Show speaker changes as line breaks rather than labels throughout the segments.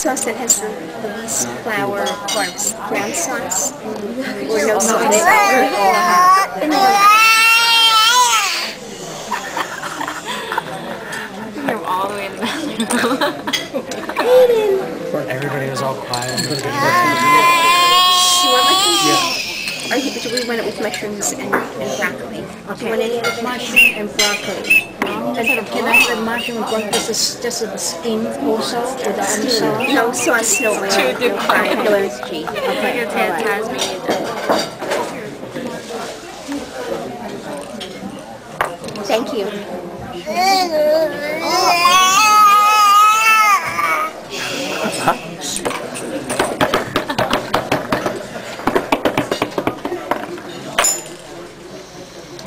sauce that has the, the least flour or brown sauce or no sauce
at all. And then all the way in the bathroom.
Everybody was all quiet.
Sure, yeah. Are you, do we want it with mushrooms and, and broccoli? Okay. Do you want any other
mushroom and broccoli? can I have the mushroom This is just the skin also without any
No so i oil.
Two different.
No Thank you. Huh?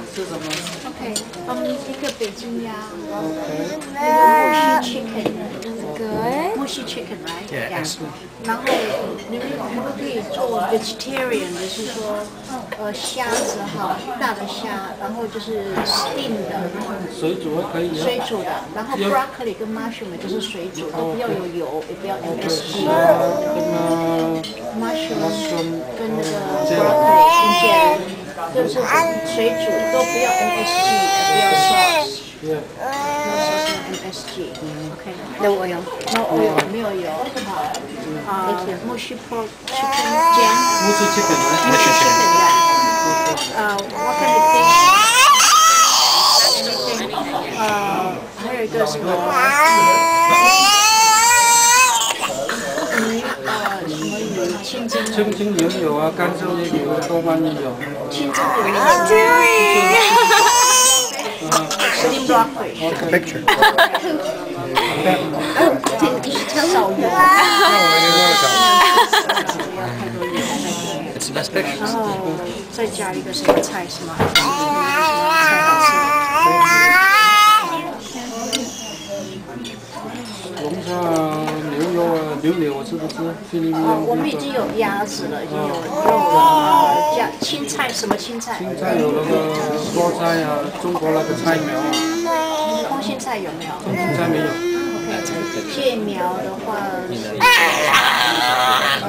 OK，嗯，一个北京鸭，一个木须 chicken，g
o
木须 chicken
right，yeah，
然后你们你们可以做 vegetarian，就是说，呃，虾子哈，大的虾，然后就是 s 炖的，
水煮的可以，
水煮的，然后 broccoli 跟 mushroom 就是水煮，都不要有油，也不要有
肉。是，嗯
，mushroom，跟那个。就是水煮都不要 MSG，不要 sauce，no sauce no MSG。OK，no
oil，no oil，
没有油。好，啊，mushy pork chicken 煎。
mushy chicken。
mushy chicken。呃，what kind of thing？anything。呃，还有一个什么？
青青牛牛啊，干青牛牛，多欢牛牛。
青青牛牛，青青。
哈
哈哈
哈哈。哈。哈。
哈。油。再加一个哈。哈。菜是吗？
哈。哈。哈。
哈。我们已经有鸭子了，已经有肉了，青菜什么青菜？
青菜有那个菠菜呀，中国那个菜苗啊。
空心菜有没有？
空心菜没有。
芥苗的话。
哈哈哈哈哈。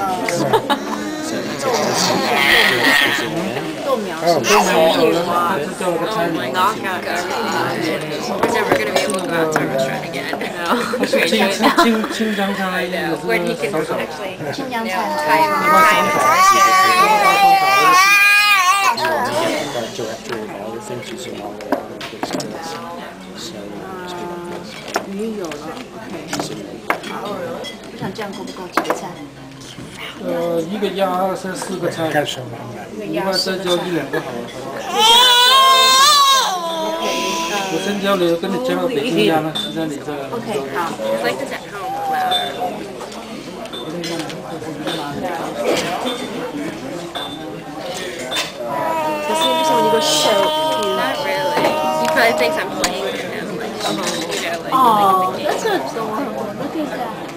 豆苗。
豆苗有啊，我们拿开了。
青青青江
青江
呃，一个鸭三四个菜，一般三椒一两个好了。深交流跟你介绍北京家呢是在你这
ok 好
i like to get home
loud. you go shout?
Not really. He probably thinks I'm playing with him, like,
Oh, that's adorable. Look at that.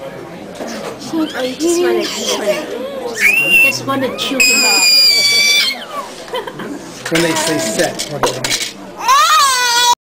She, just to,
just want to chew him up.
when they say set, what do you mean?